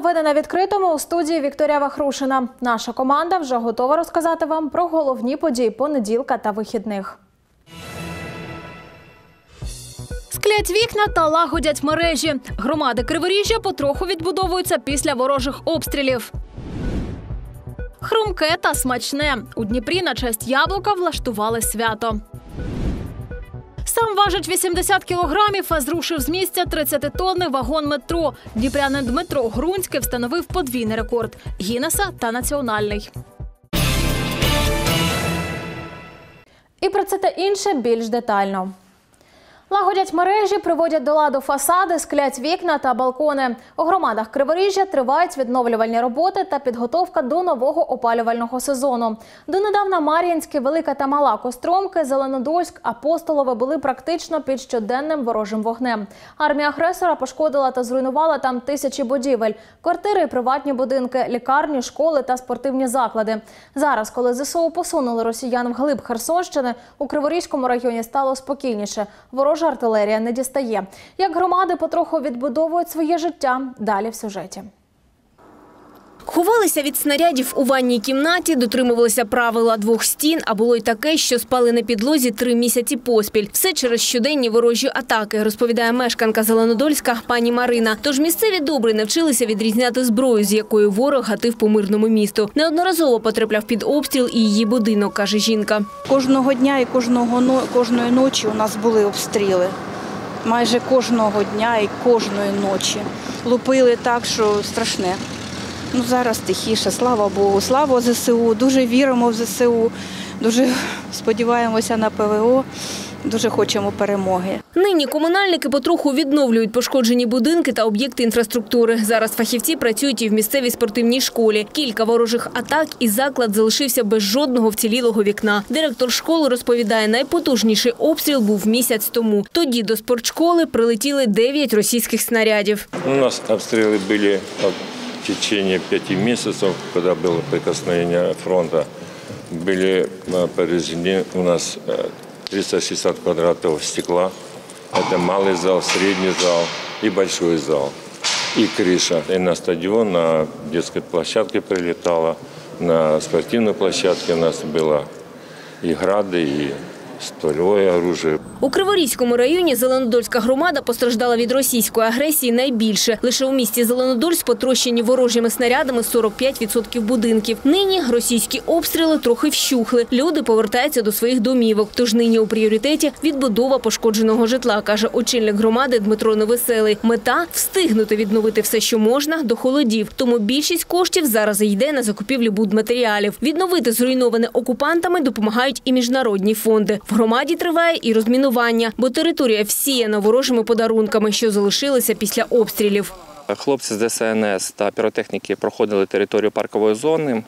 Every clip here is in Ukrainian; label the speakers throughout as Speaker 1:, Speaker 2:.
Speaker 1: новини на відкритому у студії Вікторія Вахрушина. Наша команда вже готова розказати вам про головні події понеділка та вихідних. Склять вікна та лагодять мережі. Громади Криворіжжя потроху відбудовуються після ворожих обстрілів. Хрумке та смачне. У Дніпрі на честь яблука влаштували свято. Сам важить 80 кілограмів, а зрушив з місця 30-тонний вагон метро. Дніпрянин Дмитро Грунський встановив подвійний рекорд Гіннеса та національний. І про це та інше більш детально. Лагодять мережі, приводять до ладу фасади, склять вікна та балкони. У громадах Криворіжжя тривають відновлювальні роботи та підготовка до нового опалювального сезону. Донедавна Мар'їнське, Велика та Мала Костромки, Зеленодольськ, Апостолове були практично під щоденним ворожим вогнем. Армія агресора пошкодила та зруйнувала там тисячі будівель, квартири, і приватні будинки, лікарні, школи та спортивні заклади. Зараз, коли ЗСУ посунули росіян вглиб Херсонщини, у Криворізькому районі стало спокійніше. Ворожа артилерія не дістає. Як громади потроху відбудовують своє життя, далі в сюжеті.
Speaker 2: Ховалися від снарядів у ванній кімнаті, дотримувалися правила двох стін, а було й таке, що спали на підлозі три місяці поспіль. Все через щоденні ворожі атаки, розповідає мешканка Зеленодольська пані Марина. Тож місцеві добре навчилися відрізняти зброю, з якою ворог гатив по мирному місту. Неодноразово потрапляв під обстріл і її будинок, каже жінка.
Speaker 3: Кожного дня і кожної ночі у нас були обстріли. Майже кожного дня і кожної ночі. Лупили так, що страшне. Ну зараз тихіше, слава Богу. Слава ЗСУ. Дуже віримо в ЗСУ, дуже сподіваємося на ПВО, дуже хочемо перемоги.
Speaker 2: Нині комунальники потроху відновлюють пошкоджені будинки та об'єкти інфраструктури. Зараз фахівці працюють і в місцевій спортивній школі. Кілька ворожих атак і заклад залишився без жодного вцілілого вікна. Директор школи розповідає, найпотужніший обстріл був місяць тому. Тоді до спортшколи прилетіли 9 російських снарядів.
Speaker 4: У нас обстрелы были э, в течение пяти месяцев, когда было прикосновение фронта. Были э, повреждены у нас э, 360 квадратов стекла. Это малый зал, средний зал и большой зал. И крыша. И на стадион, на детской площадке прилетала. На спортивной площадке у нас было и грады, и стволевое оружие.
Speaker 2: У Криворізькому районі Зеленодольська громада постраждала від російської агресії найбільше. Лише у місті Зеленодольськ потрощені ворожими снарядами 45% будинків. Нині російські обстріли трохи вщухли. Люди повертаються до своїх домівок. Тож нині у пріоритеті відбудова пошкодженого житла, каже очільник громади Дмитро Невеселий. Мета встигнути відновити все, що можна, до холодів. Тому більшість коштів зараз йде на закупівлю будматеріалів. Відновити зруйноване окупантами допомагають і міжнародні фонди. В громаді триває і розмінування, бо територія всіяна ворожими подарунками, що залишилися після обстрілів.
Speaker 5: Хлопці з ДСНС та піротехніки проходили територію паркової зони,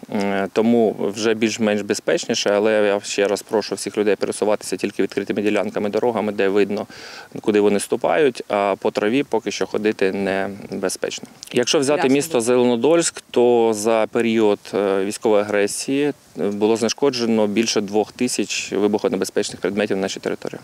Speaker 5: тому вже більш-менш безпечніше, але я ще раз прошу всіх людей пересуватися тільки відкритими ділянками, дорогами, де видно, куди вони ступають, а по траві поки що ходити небезпечно. Якщо взяти місто Зеленодольськ, то за період е, військової агресії е, було знешкоджено більше двох тисяч вибухонебезпечних предметів на нашій території.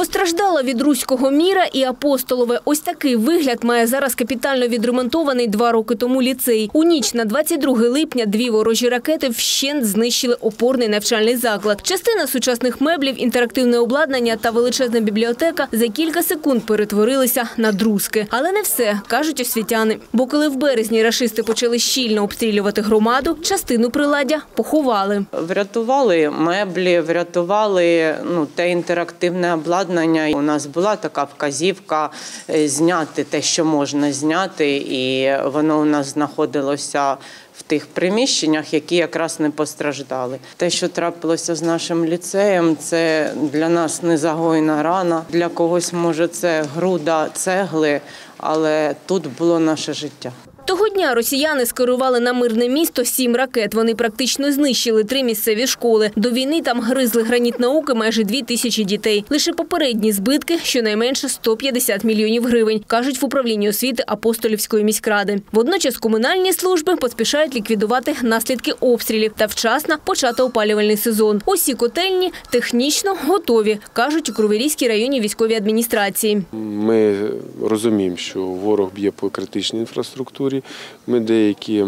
Speaker 2: Постраждала від руського міра і апостолове. Ось такий вигляд має зараз капітально відремонтований два роки тому ліцей. У ніч на 22 липня дві ворожі ракети вщент знищили опорний навчальний заклад. Частина сучасних меблів, інтерактивне обладнання та величезна бібліотека за кілька секунд перетворилися на друзки. Але не все, кажуть освітяни. Бо коли в березні рашисти почали щільно обстрілювати громаду, частину приладдя поховали.
Speaker 6: Врятували меблі, врятували ну, те інтерактивне обладнання. У нас була така вказівка е, зняти те, що можна зняти, і воно у нас знаходилося в тих приміщеннях, які якраз не постраждали. Те, що трапилося з нашим ліцеєм, це для нас незагойна рана. Для когось може це груда цегли, але тут було наше життя.
Speaker 2: Того дня росіяни скерували на мирне місто сім ракет. Вони практично знищили три місцеві школи. До війни там гризли граніт науки майже дві тисячі дітей. Лише попередні збитки щонайменше 150 мільйонів гривень, кажуть в управлінні освіти апостолівської міськради. Водночас комунальні служби поспішають ліквідувати наслідки обстрілів та вчасно почати опалювальний сезон. Усі котельні технічно готові, кажуть у Кровірійській районній військовій адміністрації.
Speaker 7: Ми розуміємо, що ворог б'є по критичній інфраструктурі, території. Ми деякі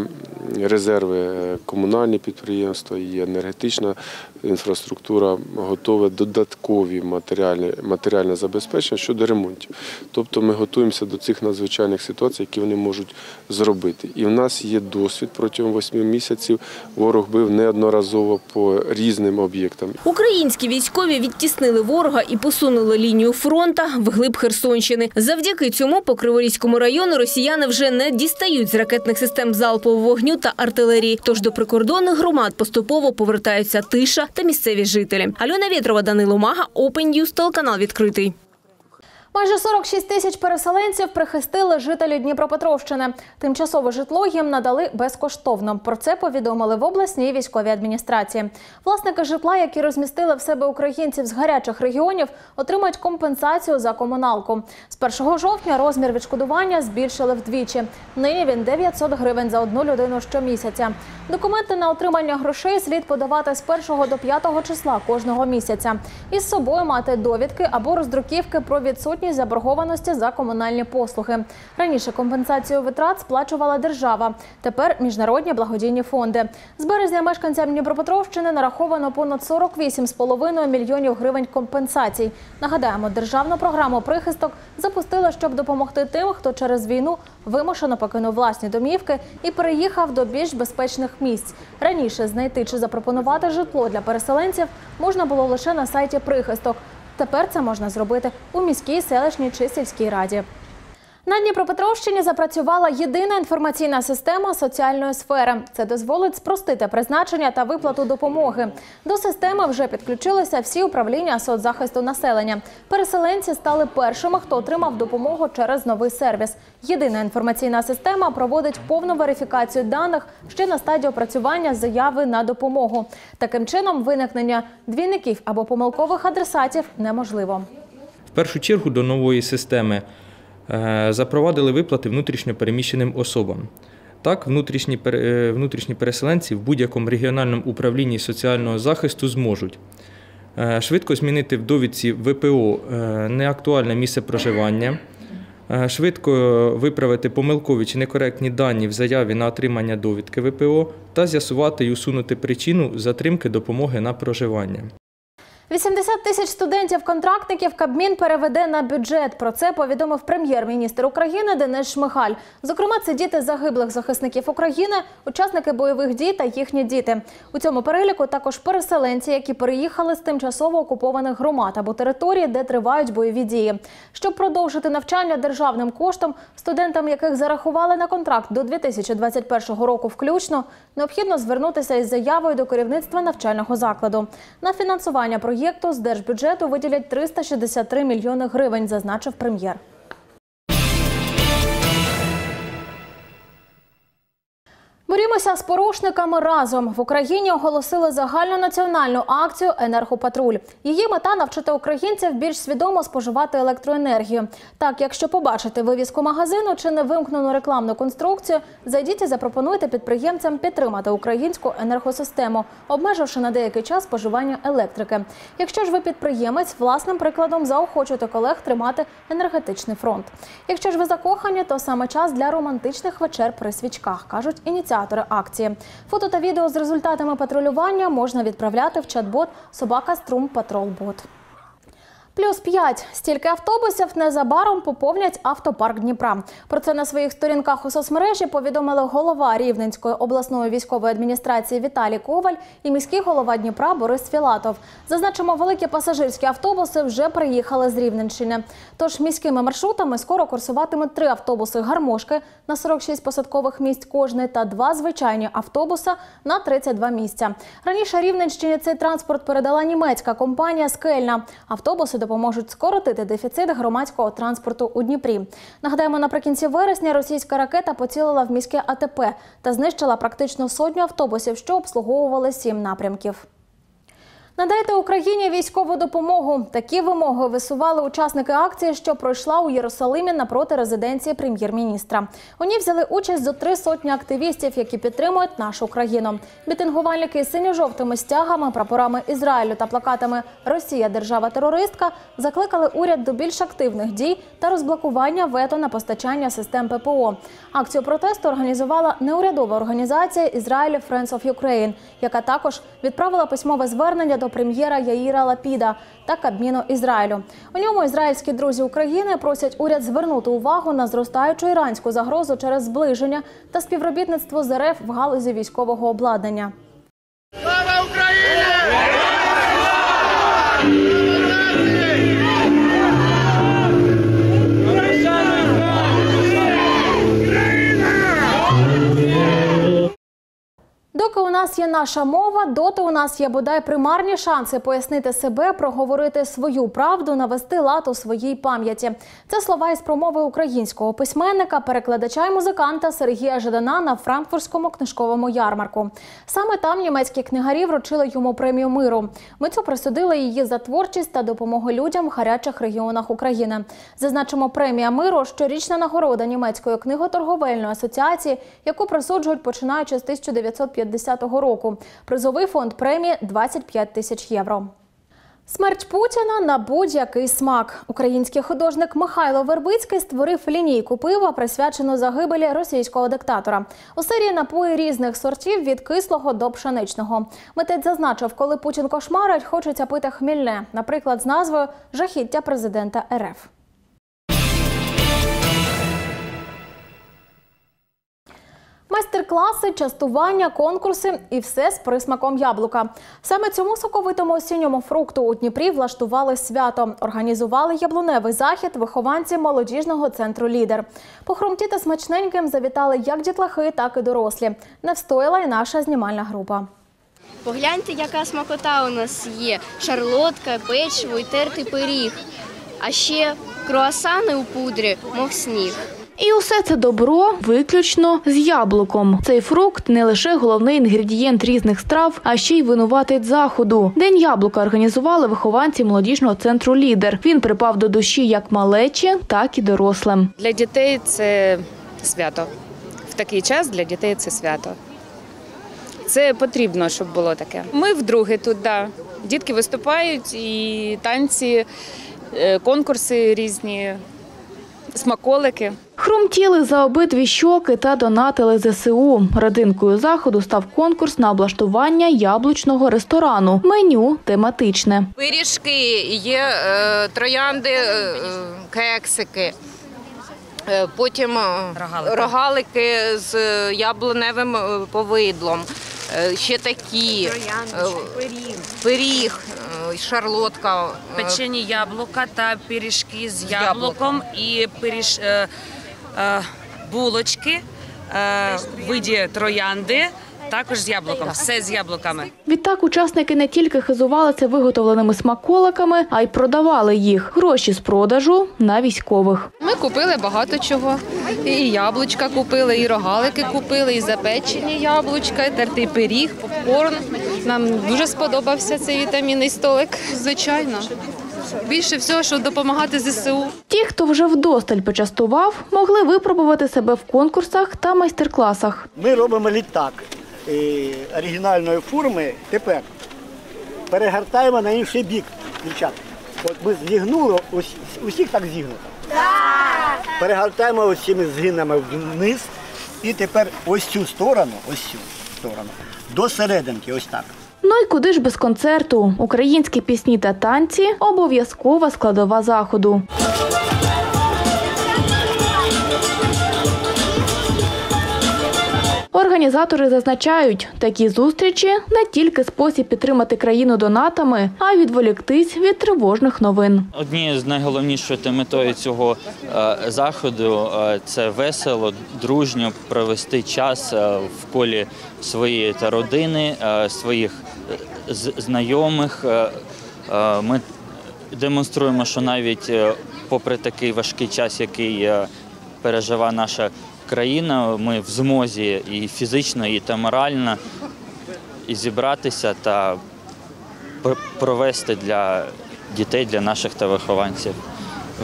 Speaker 7: резерви е, комунальні підприємства і енергетична інфраструктура готові додаткові матеріальні, матеріальне забезпечення щодо ремонтів. Тобто ми готуємося до цих надзвичайних ситуацій, які вони можуть зробити. І в нас є досвід протягом восьми місяців. Ворог бив неодноразово по різним об'єктам.
Speaker 2: Українські військові відтіснили ворога і посунули лінію фронта вглиб Херсонщини. Завдяки цьому по Криворізькому району росіяни вже не дістають з ракетних систем залпового вогню та артилерії. Тож до прикордонних громад поступово повертаються тиша та місцеві жителі. Альона Вєтрова, Данило Мага, Open News, телеканал відкритий.
Speaker 1: Майже 46 тисяч переселенців прихистили жителі Дніпропетровщини. Тимчасове житло їм надали безкоштовно. Про це повідомили в обласній військовій адміністрації. Власники житла, які розмістили в себе українців з гарячих регіонів, отримають компенсацію за комуналку. З 1 жовтня розмір відшкодування збільшили вдвічі. Нині він 900 гривень за одну людину щомісяця. Документи на отримання грошей слід подавати з 1 до 5 числа кожного місяця. Із собою мати довідки або роздруківки про відсутність заборгованості за комунальні послуги. Раніше компенсацію витрат сплачувала держава. Тепер міжнародні благодійні фонди. З березня мешканцям Дніпропетровщини нараховано понад 48,5 мільйонів гривень компенсацій. Нагадаємо, державну програму прихисток запустили, щоб допомогти тим, хто через війну вимушено покинув власні домівки і переїхав до більш безпечних місць. Раніше знайти чи запропонувати житло для переселенців можна було лише на сайті прихисток. Тепер це можна зробити у міській, селищній чи сільській раді. На Дніпропетровщині запрацювала єдина інформаційна система соціальної сфери. Це дозволить спростити призначення та виплату допомоги. До системи вже підключилися всі управління соцзахисту населення. Переселенці стали першими, хто отримав допомогу через новий сервіс. Єдина інформаційна система проводить повну верифікацію даних ще на стадії опрацювання заяви на допомогу. Таким чином, виникнення двійників або помилкових адресатів неможливо.
Speaker 8: В першу чергу до нової системи запровадили виплати внутрішньо переміщеним особам. Так, внутрішні, е, внутрішні переселенці в будь-якому регіональному управлінні соціального захисту зможуть е, швидко змінити в довідці ВПО е, неактуальне місце проживання, е, швидко виправити помилкові чи некоректні дані в заяві на отримання довідки ВПО та з'ясувати і усунути причину затримки допомоги на проживання.
Speaker 1: 80 тисяч студентів-контрактників Кабмін переведе на бюджет. Про це повідомив прем'єр-міністр України Денис Шмигаль. Зокрема, це діти загиблих захисників України, учасники бойових дій та їхні діти. У цьому переліку також переселенці, які переїхали з тимчасово окупованих громад або територій, де тривають бойові дії. Щоб продовжити навчання державним коштом, студентам, яких зарахували на контракт до 2021 року включно, необхідно звернутися із заявою до керівництва навчального закладу. На фінансування проєкту з держбюджету виділять 363 мільйони гривень, зазначив прем'єр. Борімося з порушниками разом. В Україні оголосили загальнонаціональну акцію Енергопатруль. Її мета навчити українців більш свідомо споживати електроенергію. Так, якщо побачите вивіску магазину чи невимкнену рекламну конструкцію, зайдіть і запропонуйте підприємцям підтримати українську енергосистему, обмеживши на деякий час споживання електрики. Якщо ж ви підприємець, власним прикладом заохочуйте колег тримати енергетичний фронт. Якщо ж ви закохані, то саме час для романтичних вечер при свічках, кажуть ініціатори акції. Фото та відео з результатами патрулювання можна відправляти в чат-бот Собака Струм Патролбот. Плюс 5. Стільки автобусів незабаром поповнять автопарк Дніпра. Про це на своїх сторінках у соцмережі повідомили голова Рівненської обласної військової адміністрації Віталій Коваль і міський голова Дніпра Борис Філатов. Зазначимо, великі пасажирські автобуси вже приїхали з Рівненщини. Тож міськими маршрутами скоро курсуватимуть три автобуси гармошки на 46 посадкових місць кожний та два звичайні автобуса на 32 місця. Раніше Рівненщині цей транспорт передала німецька компанія Скельна. Автобуси допоможуть скоротити дефіцит громадського транспорту у Дніпрі. Нагадаємо, наприкінці вересня російська ракета поцілила в міське АТП та знищила практично сотню автобусів, що обслуговували сім напрямків. Надайте Україні військову допомогу. Такі вимоги висували учасники акції, що пройшла у Єрусалимі напроти резиденції прем'єр-міністра. У ній взяли участь зо три сотні активістів, які підтримують нашу країну. Мітингувальники синьо-жовтими стягами, прапорами Ізраїлю та плакатами Росія держава терористка закликали уряд до більш активних дій та розблокування вето на постачання систем ППО. Акцію протесту організувала неурядова організація Ізраїль Friends of Ukraine, яка також відправила письмове звернення до прем'єра Яїра Лапіда та Кабміну Ізраїлю. У ньому ізраїльські друзі України просять уряд звернути увагу на зростаючу іранську загрозу через зближення та співробітництво з РФ в галузі військового обладнання. Доки у нас є наша мова, доти у нас є бодай примарні шанси пояснити себе, проговорити свою правду, навести лад у своїй пам'яті. Це слова із промови українського письменника, перекладача і музиканта Сергія Жадана на франкфуртському книжковому ярмарку. Саме там німецькі книгарі вручили йому премію миру. Митцю присудили її за творчість та допомогу людям в гарячих регіонах України. Зазначимо, премія миру щорічна нагорода німецької книготорговельної асоціації, яку присуджують починаючи з 1950 року. Призовий фонд премії 25 тисяч євро. Смерть Путіна на будь-який смак. Український художник Михайло Вербицький створив лінійку пива, присвячену загибелі російського диктатора. У серії напої різних сортів від кислого до пшеничного. Митець зазначив, коли Путін кошмарить, хочеться пити хмільне, наприклад, з назвою Жахіття президента РФ. Майстер-класи, частування, конкурси і все з присмаком яблука. Саме цьому соковитому осінньому фрукту у Дніпрі влаштували свято. Організували яблуневий захід вихованці молодіжного центру Лідер. Похрумтіти смачненьким завітали як дітлахи, так і дорослі. Не встояла й наша знімальна група.
Speaker 9: Погляньте, яка смакота у нас є: шарлотка, печиво і тертий пиріг. А ще круасани у пудрі, мов сніг.
Speaker 10: І усе це добро виключно з яблуком. Цей фрукт не лише головний інгредієнт різних страв, а ще й винуватець заходу. День яблука організували вихованці молодіжного центру Лідер. Він припав до душі як малечі, так і дорослим.
Speaker 11: Для дітей це свято. В такий час для дітей це свято. Це потрібно, щоб було таке. Ми вдруге тут, да. Дітки виступають, і танці, е, конкурси різні, смаколики.
Speaker 10: Хрумтіли за обидві щоки та донатили ЗСУ. Родинкою заходу став конкурс на облаштування яблучного ресторану. Меню тематичне.
Speaker 12: Пиріжки, є е, троянди, е, кексики. Е, Потім е, рогалики. з яблуневим е, повидлом. Е, Ще такі е, пиріг, е, шарлотка.
Speaker 13: Печені яблука та пиріжки з
Speaker 12: яблуком.
Speaker 13: і пиріж, булочки в виді троянди, також з яблуком. Все з яблуками.
Speaker 10: Відтак учасники не тільки хизувалися виготовленими смаколиками, а й продавали їх. Гроші з продажу на військових.
Speaker 14: Ми купили багато чого. І яблучка купили, і рогалики купили, і запечені яблучка, і тертий пиріг, попкорн. Нам дуже сподобався цей вітамінний столик. Звичайно. Більше всього, щоб допомагати ЗСУ.
Speaker 10: Ті, хто вже вдосталь почастував, могли випробувати себе в конкурсах та майстер-класах.
Speaker 15: Ми робимо літак е, оригінальної форми. Тепер перегортаємо на інший бік. От ми зігнули, усіх так зігнуто. Перегортаємо ось цими згинами вниз. І тепер ось цю сторону, ось цю сторону, до серединки, ось так.
Speaker 10: Ну і куди ж без концерту? Українські пісні та танці обов'язкова складова заходу. Організатори зазначають, такі зустрічі не тільки спосіб підтримати країну донатами, а й відволіктись від тривожних новин.
Speaker 16: Однією з найголовнішою метою цього е, заходу е, це весело, дружньо провести час е, в колі своєї та родини, своїх знайомих. Ми демонструємо, що навіть попри такий важкий час, який переживає наша країна, ми в змозі і фізично, і та морально і зібратися та пр- провести для дітей, для наших та вихованців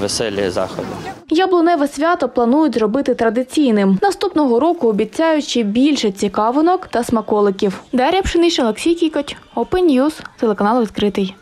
Speaker 16: веселі заходи.
Speaker 10: Яблуневе свято планують зробити традиційним. Наступного року обіцяють ще більше цікавинок та смаколиків. Дар'я Пшенична, Олексій Кікоть, Open News, телеканал відкритий.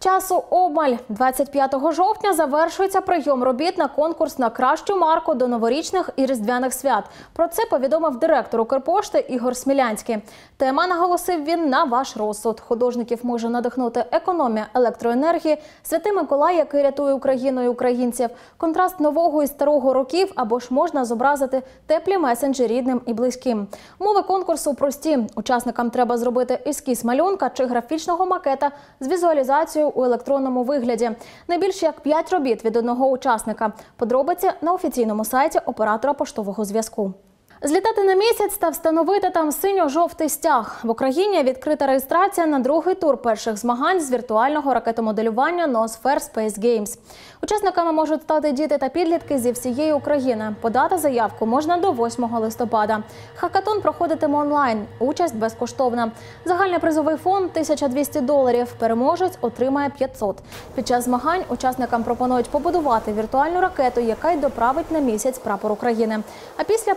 Speaker 1: Часу обмаль 25 жовтня завершується прийом робіт на конкурс на кращу марку до новорічних і різдвяних свят. Про це повідомив директор Укрпошти Ігор Смілянський. Тема наголосив він на ваш розсуд. Художників може надихнути економія електроенергії, святий Миколай, який рятує Україну і українців, контраст нового і старого років, або ж можна зобразити теплі меседжі рідним і близьким. Умови конкурсу прості. Учасникам треба зробити ескіз малюнка чи графічного макета з візуалізацією у електронному вигляді. Не більше як 5 робіт від одного учасника. Подробиці на офіційному сайті оператора поштового зв'язку. Злітати на місяць та встановити там синьо-жовтий стяг. В Україні відкрита реєстрація на другий тур перших змагань з віртуального ракетомоделювання Ноосфер Space Games. Учасниками можуть стати діти та підлітки зі всієї України. Подати заявку можна до 8 листопада. Хакатон проходитиме онлайн. Участь безкоштовна. Загальний призовий фонд 1200 доларів. Переможець отримає 500. Під час змагань учасникам пропонують побудувати віртуальну ракету, яка й доправить на місяць прапор України. А після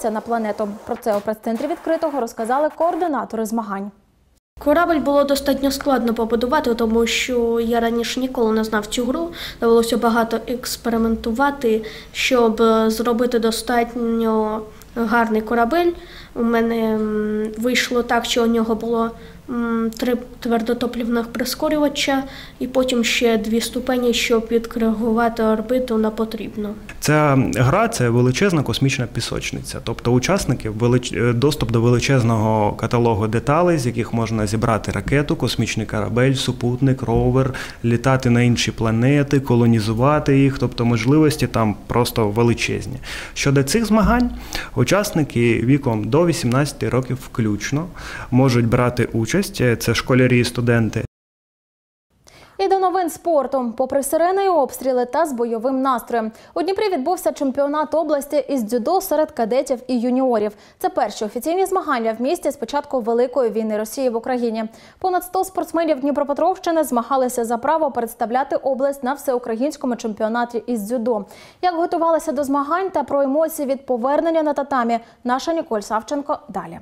Speaker 1: повернеться на планету. Про це у прес-центрі відкритого розказали координатори змагань.
Speaker 17: Корабель було достатньо складно побудувати, тому що я раніше ніколи не знав цю гру. Довелося багато експериментувати, щоб зробити достатньо гарний корабель. У мене вийшло так, що у нього було три твердотоплівних прискорювача, і потім ще дві ступені, щоб підкоригувати орбиту на потрібну.
Speaker 18: Ця гра це величезна космічна пісочниця. Тобто учасники велич... е, доступ до величезного каталогу деталей, з яких можна зібрати ракету, космічний корабель, супутник, ровер, літати на інші планети, колонізувати їх. Тобто можливості там просто величезні. Щодо цих змагань, учасники віком до 18 років включно можуть брати участь. Це школярі і студенти.
Speaker 1: І до новин спорту. Попри сирени і обстріли та з бойовим настроєм. У Дніпрі відбувся чемпіонат області із дзюдо серед кадетів і юніорів. Це перші офіційні змагання в місті з початку Великої війни Росії в Україні. Понад 100 спортсменів Дніпропетровщини змагалися за право представляти область на всеукраїнському чемпіонаті із дзюдо. Як готувалися до змагань та про емоції від повернення на татамі, наша Ніколь Савченко далі.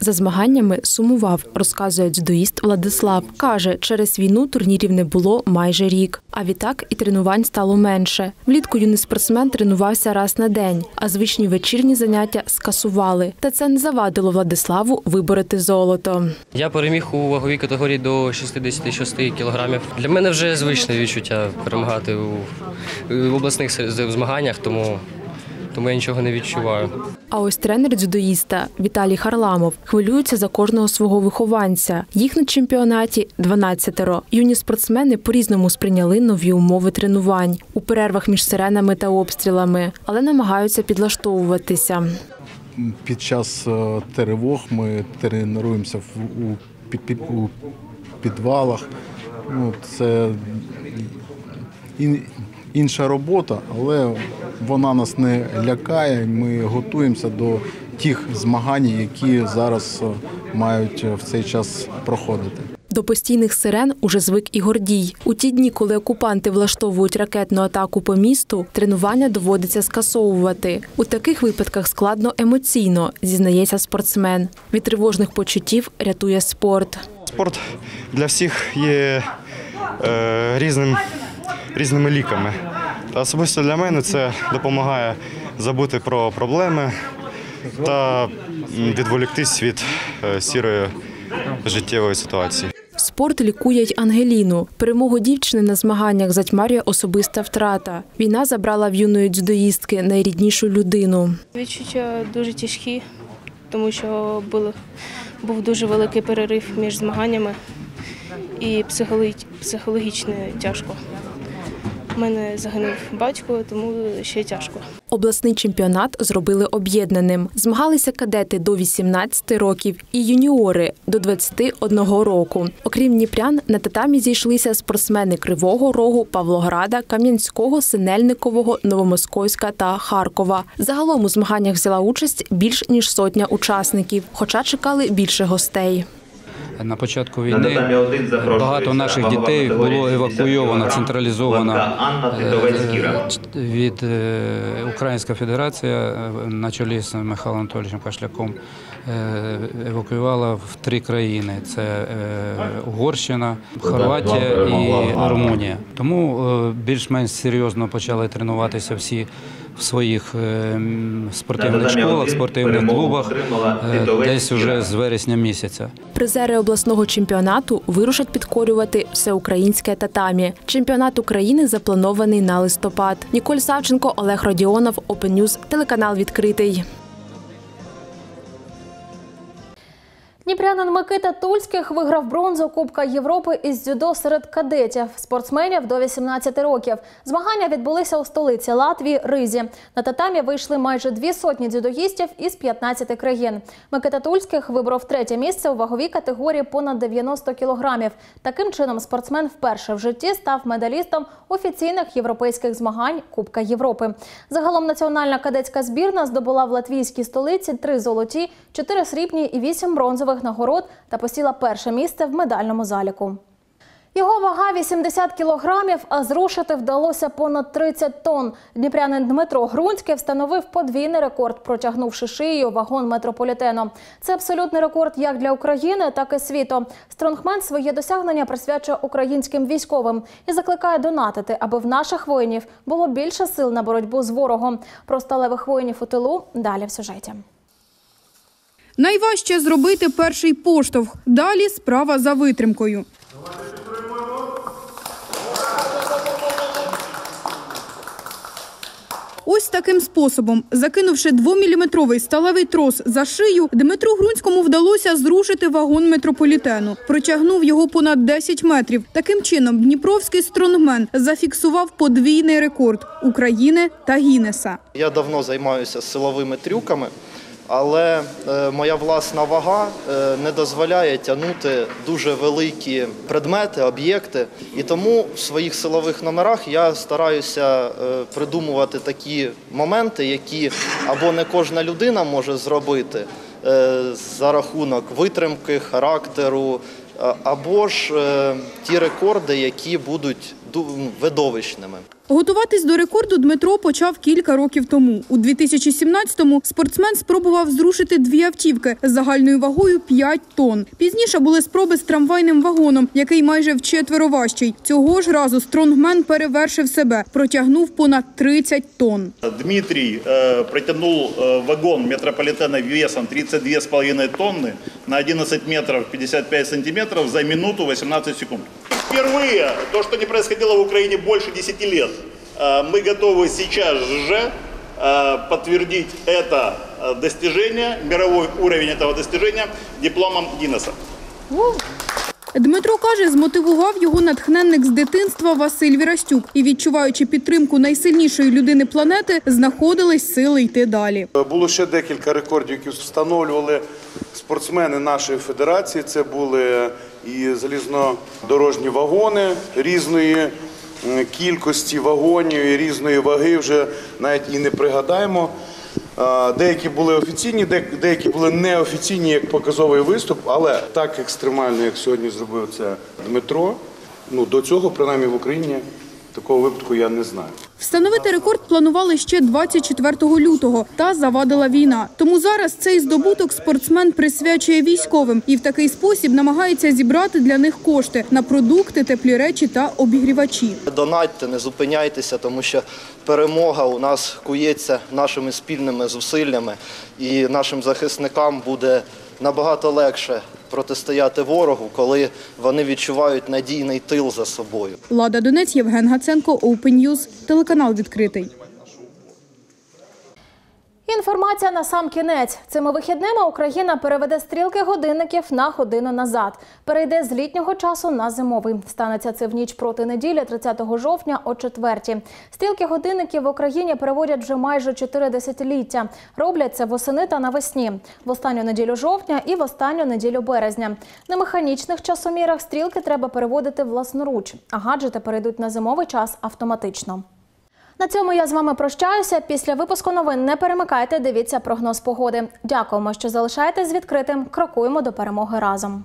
Speaker 19: За змаганнями сумував, розказує дзюдоїст Владислав. Каже, через війну турнірів не було майже рік. А відтак і тренувань стало менше. Влітку юний спортсмен тренувався раз на день, а звичні вечірні заняття скасували. Та це не завадило Владиславу вибороти золото.
Speaker 20: Я переміг у ваговій категорії до 66 кілограмів. Для мене вже звичне відчуття перемагати в обласних змаганнях, тому, тому я нічого не відчуваю.
Speaker 19: А ось тренер дзюдоїста Віталій Харламов хвилюється за кожного свого вихованця. Їх на чемпіонаті 12-ро. Юні спортсмени по-різному сприйняли нові умови тренувань у перервах між сиренами та обстрілами, але намагаються підлаштовуватися.
Speaker 21: Під час е, тривог ми тренуємося в у, під, під, у підвалах. Ну, це ін, інша робота, але вона нас не лякає. Ми готуємося до тих змагань, які зараз е, мають в цей час проходити.
Speaker 19: До постійних сирен уже звик і Гордій. У ті дні, коли окупанти влаштовують ракетну атаку по місту, тренування доводиться скасовувати. У таких випадках складно емоційно, зізнається спортсмен. Від тривожних почуттів рятує спорт.
Speaker 22: Спорт для всіх є е, різним, різними ліками. Та особисто для мене це допомагає забути про проблеми та відволіктись від е, сірої життєвої ситуації.
Speaker 19: Спорт лікує й Ангеліну. Перемогу дівчини на змаганнях затьмарює особиста втрата. Війна забрала в юної дзюдоїстки найріднішу людину.
Speaker 23: Відчуття дуже тяжкі, тому що були, був дуже великий перерив між змаганнями і психологі- психологічно тяжко. Мене загинув батько, тому ще тяжко.
Speaker 19: Обласний чемпіонат зробили об'єднаним. Змагалися кадети до 18 років і юніори до 21 року. Окрім дніпрян, на татамі зійшлися спортсмени Кривого Рогу, Павлограда, Кам'янського, Синельникового, Новомосковська та Харкова. Загалом у змаганнях взяла участь більш ніж сотня учасників, хоча чекали більше гостей.
Speaker 24: На початку війни багато наших дітей було евакуйовано централізовано е, від е, Українська Федерація е, на чолі з Михайлом Анатолійовичем Кашляком евакуювала в три країни: це Угорщина, Хорватія і Румунія. Тому більш-менш серйозно почали тренуватися всі в своїх е, спортивних школах, спортивних клубах е, десь уже з вересня місяця.
Speaker 19: Призери обласного чемпіонату вирушать підкорювати всеукраїнське татамі. Чемпіонат України запланований на листопад. Ніколь Савченко, Олег Родіонов, Open News, телеканал відкритий.
Speaker 1: Дніпрянин Микита Тульських виграв бронзу Кубка Європи із дзюдо серед кадетів, спортсменів до 18 років. Змагання відбулися у столиці Латвії Ризі. На татамі вийшли майже дві сотні дзюдоїстів із 15 країн. Микита Тульських вибрав третє місце у ваговій категорії понад 90 кілограмів. Таким чином, спортсмен вперше в житті став медалістом офіційних європейських змагань Кубка Європи. Загалом національна кадетська збірна здобула в латвійській столиці три золоті, чотири срібні і вісім бронзових нагород та посіла перше місце в медальному заліку. Його вага 80 кілограмів, а зрушити вдалося понад 30 тонн. Дніпрянин Дмитро Грунський встановив подвійний рекорд, протягнувши шиєю вагон метрополітену. Це абсолютний рекорд як для України, так і світу. Стронгмен своє досягнення присвячує українським військовим і закликає донатити, аби в наших воїнів було більше сил на боротьбу з ворогом. Про сталевих воїнів у тилу далі в сюжеті.
Speaker 25: Найважче зробити перший поштовх. Далі справа за витримкою. Ось таким способом, закинувши двоміліметровий сталевий трос за шию, Дмитру Грунському вдалося зрушити вагон метрополітену. Протягнув його понад 10 метрів. Таким чином, дніпровський стронгмен зафіксував подвійний рекорд України та Гіннеса.
Speaker 26: Я давно займаюся силовими трюками, але е, моя власна вага е, не дозволяє тягнути дуже великі предмети, об'єкти. І тому в своїх силових номерах я стараюся е, придумувати такі моменти, які або не кожна людина може зробити за рахунок витримки, характеру, або ж ті рекорди, які будуть ду- видовищними.
Speaker 25: Готуватись до рекорду Дмитро почав кілька років тому. У 2017-му спортсмен спробував зрушити дві автівки з загальною вагою 5 тонн. Пізніше були спроби з трамвайним вагоном, який майже вчетверо важчий. Цього ж разу стронгмен перевершив себе, протягнув понад 30 тонн.
Speaker 27: Дмитрий э, протянул э, вагон метрополитена весом 32,5 тонны на 11 метров 55 сантиметров за минуту 18 секунд. Впервые то, что не происходило в Украине больше 10 лет, э, мы готовы сейчас же э, подтвердить это э, достижение, мировой уровень этого достижения дипломом Гиннесса.
Speaker 25: Дмитро каже, змотивував його натхненник з дитинства Василь Вірастюк і, відчуваючи підтримку найсильнішої людини планети, знаходились сили йти далі.
Speaker 28: Було ще декілька рекордів, які встановлювали спортсмени нашої федерації. Це були і залізнодорожні вагони різної кількості вагонів і різної ваги. Вже навіть і не пригадаємо. Деякі були офіційні, деякі були неофіційні як показовий виступ, але так екстремально, як сьогодні зробив це Дмитро. Ну до цього, принаймні в Україні, такого випадку я не знаю.
Speaker 25: Встановити рекорд планували ще 24 лютого, та завадила війна. Тому зараз цей здобуток спортсмен присвячує військовим і в такий спосіб намагається зібрати для них кошти на продукти, теплі речі та обігрівачі.
Speaker 26: Донатьте, не зупиняйтеся, тому що перемога у нас кується нашими спільними зусиллями, і нашим захисникам буде набагато легше протистояти ворогу, коли вони відчувають надійний тил за собою.
Speaker 25: Лада Донець, Євген Гаценко, Open News, телеканал відкритий.
Speaker 1: Інформація на сам кінець. Цими вихідними Україна переведе стрілки годинників на годину назад. Перейде з літнього часу на зимовий. Станеться це в ніч проти неділі, 30 жовтня о 4. Стрілки годинників в Україні переводять вже майже 4 десятиліття. Роблять це восени та навесні, в останню неділю жовтня і в останню неділю березня. На механічних часомірах стрілки треба переводити власноруч, а гаджети перейдуть на зимовий час автоматично. На цьому я з вами прощаюся. Після випуску новин не перемикайте. Дивіться прогноз погоди. Дякуємо, що залишаєтесь відкритим. Крокуємо до перемоги разом.